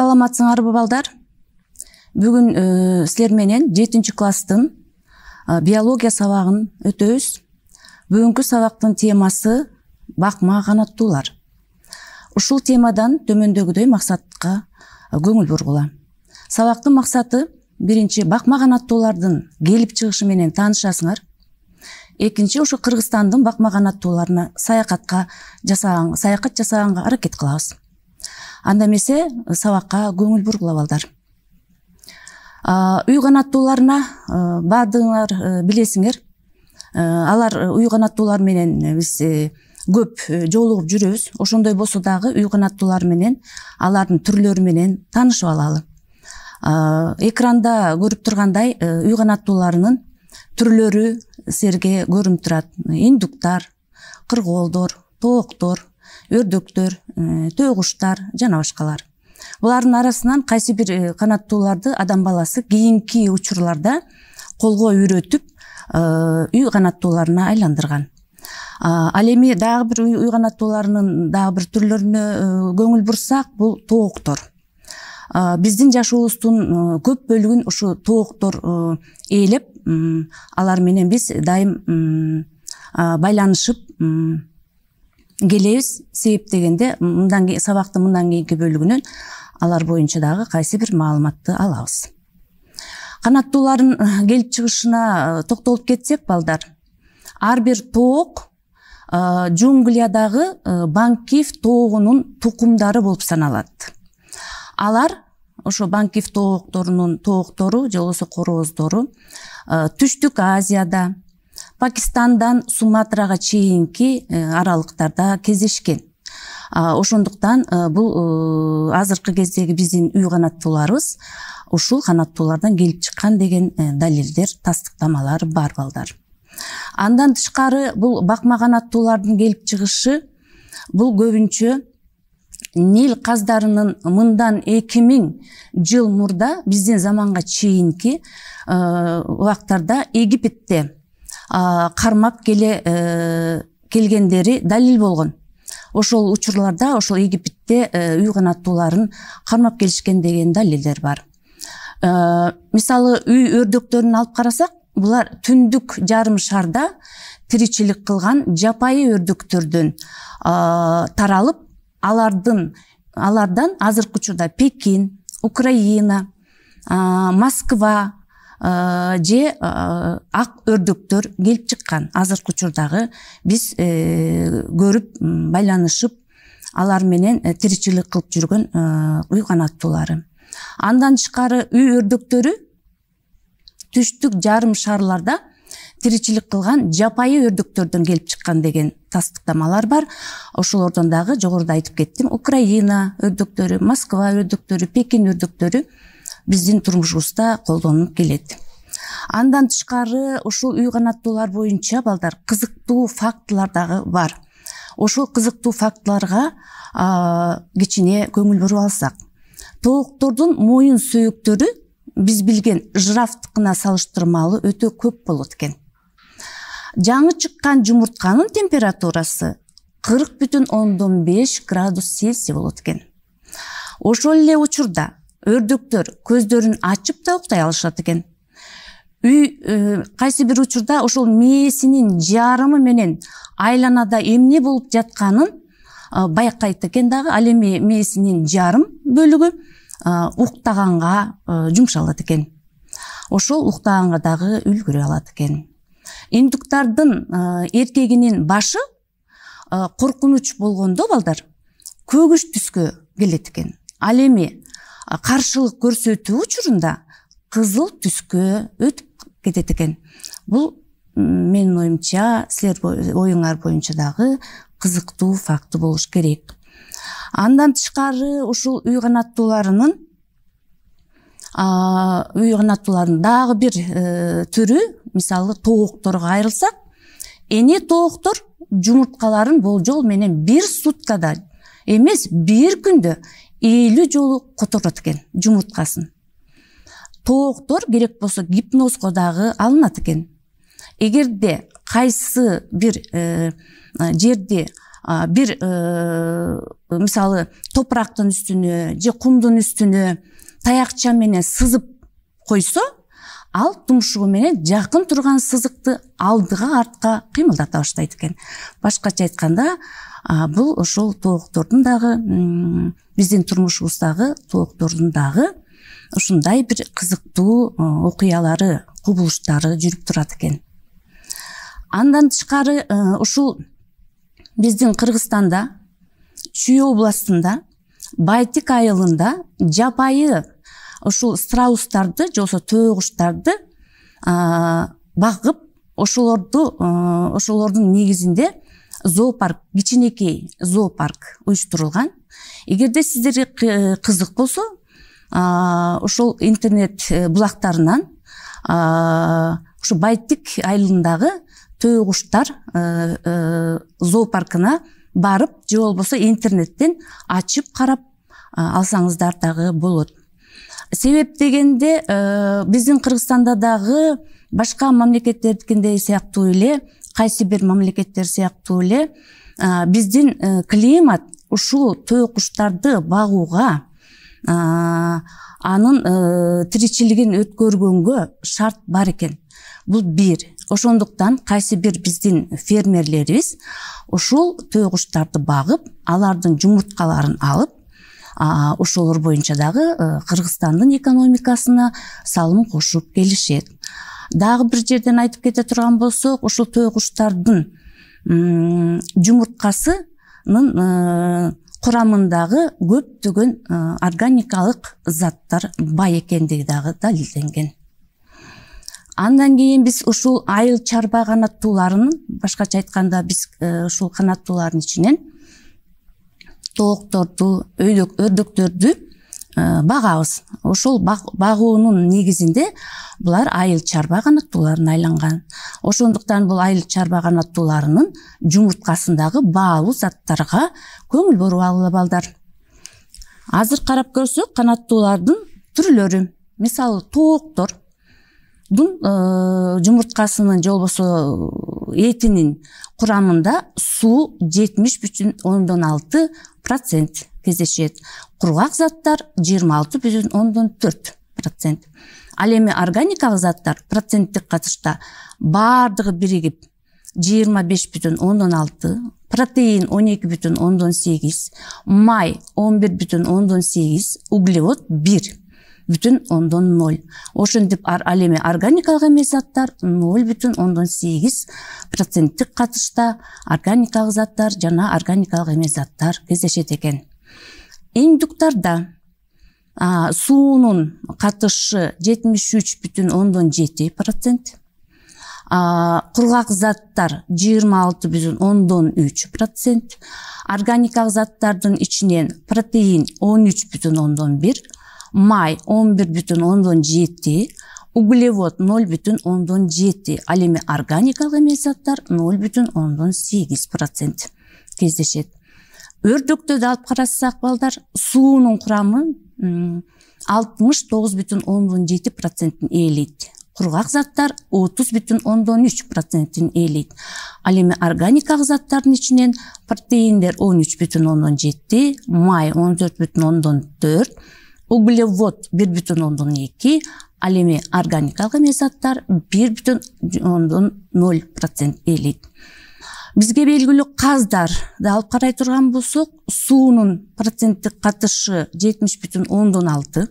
саламатсыңарбы балдар бүгүн э, силер менен жетинчи класстын э, биология сабагын өтөбүз бүгүнкү сабактын темасы бакма канаттуулар ушул темадан төмөндөгүдөй максатка э, көңүл бургула сабактын максаты биринчи бакма канаттуулардын келип чыгышы менен таанышасыңар экинчи ушу кыргызстандын бакма канаттууларына саякатка жасаган саякат жасаганга аракет кылабыз анда эмесе сабакка көңүл бургула балдар. Үй канаттууларына баардыгыңар э, билесиңер. Э, алар үй канаттуулар менен биз э, көп жолугуп жүрөбүз. Ошондой болсо дагы үй канаттуулар менен алардын түрлөрү менен таанышып алалы. Экранда көрүп тургандай үй канаттууларынын түрлөрү силерге көрүнүп турат. Индуктар кыргоолдор тооктор өрдөктөр э, төө жана башкалар. Булардын арасынан кайсы бир э, канаттууларды адам баласы кийинки учурларда колго үйрөтүп э, үй канаттууларына айландырган. Ал эми дагы бир үй канаттууларынын дагы бир түрлөрүнө көңүл бурсак бул тооктор биздин жашообуздун көп бөлүгүн ушу тооктор ээлеп алар менен биз дайым байланышып келебиз. Себеп дегенде мындан кийин сабактын мындан кийинки бөлүгүнөн алар боюнча дагы кайсы бир маалыматты алабыз. Канаттуулардын э, келип чыгышына э, токтолуп кетсек балдар ар бир тоок э, джунглиядагы банкив тоогунун тукумдары болуп саналат. Алар ошо банкив тоокторунун тооктору же болбосо корооздору түштүк азияда пакистандан суматрага чейинки э, аралыктарда кездешкен. Ошондуктан э, бул э, азыркы кездеги биздин үй канаттууларыбыз ушул канаттуулардан келип чыккан деген далилдер тастыктамалар бар балдар андан тышкары бул бакма канаттуулардын келип чыгышы бул көбүнчө нил каздарынын мындан эки миң жыл мурда биздин заманга чейинки убактарда египетте кармап келе э, келгендери далил болгон. Ошол учурларда ошол египетте э, үй канаттууларын кармап келишкен деген далилдер бар. Э, мисалы үй өрдөктөрүн алып карасак булар түндүк жарым шарда тиричилик кылган жапайы өрдөктөрдөн таралып алардын алардан азыркы учурда пекин украина москва же ак өрдөктөр келип чыккан. Азыркы учурдагы биз э, көрүп байланышып алар менен э, тиричилик кылып жүргөн үй канаттуулары. Андан тышкары үй өрдөктөрү түштүк жарым шарларда тиричилик кылган жапайы өрдөктөрдөн келип чыккан деген тастыктамалар бар. Ошолордон дагы жогоруда айтып кеттим. Украина өрдөктөрү москва өрдөктөрү пекин өрдөктөрү биздин турмушубузда колдонулуп келет. Андан тышкары ушул үй канаттуулар боюнча балдар кызыктуу фактылар дагы бар. Ошол кызыктуу фактыларга кичине көңүл буруп алсак. Тооктордун моюн сөөктөрү биз билген жирафтыкына салыштырмалуу өтө көп болот экен. Жаңы чыккан жумуртканын температурасы кырк бүтүн ондон беш градус цельсий болот экен. Ошол эле учурда өрдөктөр көздөрүн ачып да уктай алышат экен. Үй э, кайсы бир учурда ошол мээсинин жарымы менен айланада эмне болуп жатканын э, байкайт экен дагы. Ал эми мээсинин жарым бөлүгү э, уктаганга жумшалат экен. Ошол уктаганга дагы үлгүрө алат экен. Индуктардын эркегинин башы коркунуч болгондо балдар көгүш түскө келет экен. Ал эми каршылык көрсөтүү учурунда кызыл түскө өтүп кетет экен. Бул менин оюмча силер оюңар боюнча дагы кызыктуу факты болуш керек. Андан тышкары ушул үй канаттууларынын үй канаттуулардын дагы бир э, түрү мисалы тоокторго кайрылсак эне тооктор жумурткаларын болжол менен бир суткада эмес бир күндө элүү жолу которот экен жумурткасын тооктор керек болсо гипнозго дагы алынат экен. Эгерде кайсы бир э, жерде бир мисалы топурактын үстүнө же кумдун үстүнө таякча менен сызып койсо ал тумшугу менен жакын турган сызыкты алдыга артка кыймылдата баштайт экен. Башкача айтканда бул ошол тооктордун дагы биздин турмушубуздагы тооктордун дагы ушундай бир кызыктуу окуялары кубулуштары жүрүп турат экен андан тышкары ушул биздин кыргызстанда чүй областында байтик айылында жапайы ушул страустарды же болбосо төө куштарды багып ошолорду ошолордун негизинде зоопарк кичинекей зоопарк уюштурулган. Эгерде сиздерге кызык болсо ошол интернет э, булактарынан ушу байтик айылындагы төө куштар э, э, зоопаркына барып же болбосо интернеттен ачып карап алсаңыздар дагы болот. Себеп дегенде биздин кыргызстанда дагы башка мамлекеттердикиндей сыяктуу эле кайсы бир мамлекеттер сыяктуу эле биздин э, климат ушул төө куштарды багууга анын э, тиричилигин өткөргөнгө шарт бар экен. Бул бир. Ошондуктан кайсы бир биздин фермерлерибиз ушул төө куштарды багып алардын жумурткаларын алып ошолор боюнча дагы э, кыргызстандын экономикасына салым кошуп келишет дагы бир жерден айтып кете турган болсок ушул төө куштардын жумурткасынын э, курамындагы көптөгөн э, органикалык заттар бай экендиги дагы далилденген. Андан кийин биз ушул айыл чарба канаттууларынын башкача айтканда биз э, ушул канаттуулардын ичинен тоокторду өрдөктөрдү Э, багабыз. Ошол багуунун негизинде булар айыл чарба канаттууларына айланган. Ошондуктан бул айыл чарба канаттууларынын жумурткасындагы баалуу заттарга көңүл буруп алгыла балдар азыр карап көрсөк канаттуулардын түрлөрү. Мисалы тооктордун э, жумурткасынын же болбосо этинин курамында суу жетимиш бүтүн ондон алты процент кездешет кургак заттар жыйырма алты бүтүн ондон төрт процент. Ал эми органикалык заттар проценттик катышта баардыгы биригип жыйырма беш бүтүн ондон алты протеин он эки бүтүн ондон сегиз май он бир бүтүн ондон сегиз углевод бир бүтүн ондон ноль ошентип ал эми органикалык эмес заттар ноль бүтүн ондон сегиз проценттик катышта органикалык заттар жана органикалык эмес заттар кездешет экен индуктарда суунун катышы жетимиш үч бүтүн ондон жети процент кургак заттар жыйырма алты бүтүн ондон үч процент органикалык заттардын ичинен протеин он үч бүтүн ондон бир май он бир бүтүн ондон жети углевод ноль бүтүн ондон жети ал эми органикалык эмес заттар ноль бүтүн ондон сегиз процент кездешет өрдөктөдү алып карасак балдар суунун курамы алтымыш тогуз бүтүн ондон жети процентин ээлейт кургак заттар отуз бүтүн ондон үч процентин ээлейт ал эми органикалык заттардын ичинен протеиндер он үч бүтүн ондон жети май он төрт бүтүн ондон төрт углевод бир бүтүн ондон эки ал эми органикалык эмес заттар бир бүтүн ондон ноль процент ээлейт бизге белгилүү каздарды алып карай турган болсок суунун проценттик катышы жетимиш бүтүн ондон алты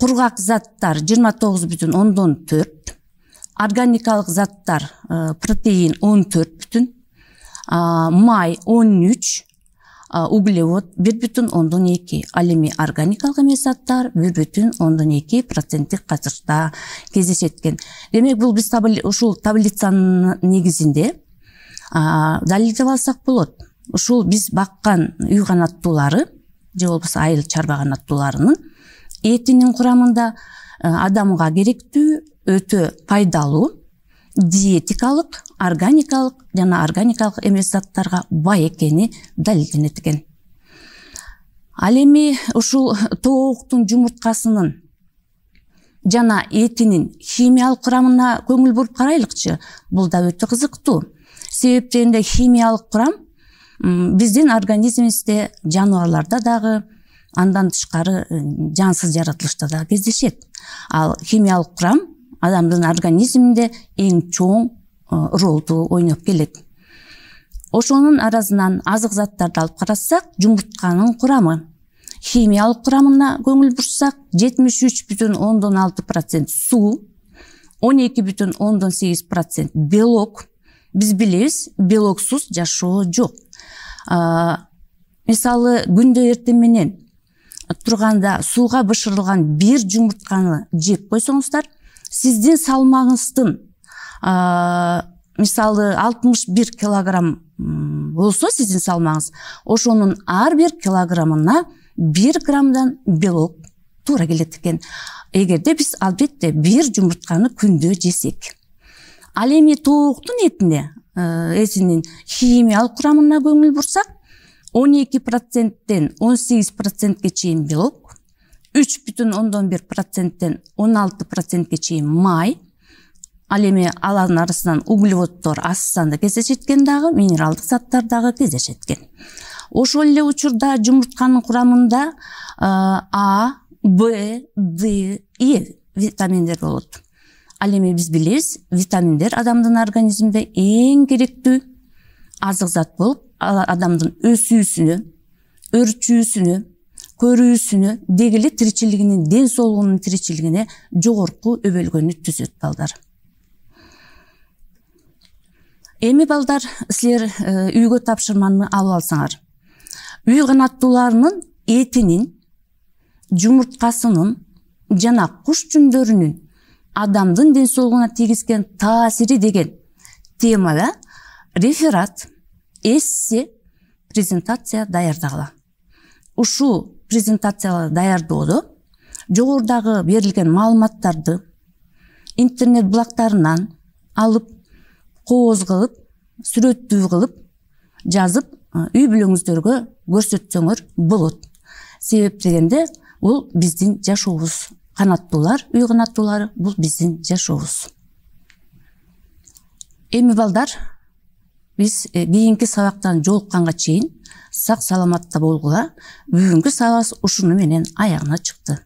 кургак заттар жыйырма тогуз бүтүн ондон төрт органикалык заттар э, протеин он төрт бүтүн май он үч углевод бир бүтүн ондон эки ал эми органикалык эмес заттар бир бүтүн ондон эки проценттик катышта кездешет экен демек бул биз ушул таблицанын негизинде далилдеп алсак болот. Ушул биз баккан үй канаттуулары же болбосо айыл чарба канаттууларынын этинин курамында адамга керектүү өтө пайдалуу диетикалык органикалык жана органикалык эмес заттарга бай экени далилденет экен. Ал эми ушул тооктун жумурткасынын жана этинин химиялык курамына көңүл буруп карайлыкчы бул да өтө кызыктуу себеп дегенде химиялык курам биздин организмибизде жаныбарларда дагы андан тышкары э, жансыз жаратылышта дагы кездешет. Ал химиялык курам адамдын организминде эң чоң э, ролду ойноп келет. Ошонун арасынан азык заттарды алып карасак жумуртканын курамы. Химиялык курамына көңүл бурсак жетимиш үч бүтүн ондон алты процент суу он эки бүтүн ондон сегиз процент белок биз билебиз белоксуз жашоо жок мисалы күндө эртең менен турганда сууга бышырылган бир жумуртканы жеп койсоңуздар сиздин салмагыңыздын мисалы алтымыш бир килограмм болсо сиздин салмагыңыз ошонун ар бир килограммына бир граммдан белок туура келет экен эгерде биз албетте бир жумуртканы күндө жесек ал эми тооктун этине этинин химиялык курамына көңүл бурсак он эки проценттен он сегиз процентке чейин белок үч бүтүн ондон бир проценттен он алты процентке чейин май. Ал эми алардын арасынан углеводдор аз санда кездешет экен дагы минералдык заттар дагы кездешет экен ошол эле учурда жумуртканын курамында а б д е витаминдер болот ал эми биз билебиз витаминдер адамдын организминде эң керектүү азык зат болуп адамдын өсүүсүнө өрчүүсүнө көрүүсүнө деги эле тиричилигинин ден соолугунун тиричилигине жогорку өбөлгөнү түзөт балдар. Эми балдар силер э, үйгө тапшырманы алып алсаңар. Үй канаттууларынын этинин жумурткасынын жана куш жүндөрүнүн адамдын ден соолугуна тийгизген таасири деген темада реферат эссе презентация даярдагыла. Ушул презентацияларды даярдоодо жогорудагы берилген маалыматтарды интернет булактарынан алып кооз кылып сүрөттүү кылып жазып үй бүлөңүздөргө көрсөтсөңөр болот. Себеп дегенде бул биздин жашообуз канаттуулар үй канаттуулары бул биздин жашообуз эми балдар биз кийинки сабактан жолукканга чейин сак саламатта болгула бүгүнкү сабагыбыз ушуну менен аягына чыкты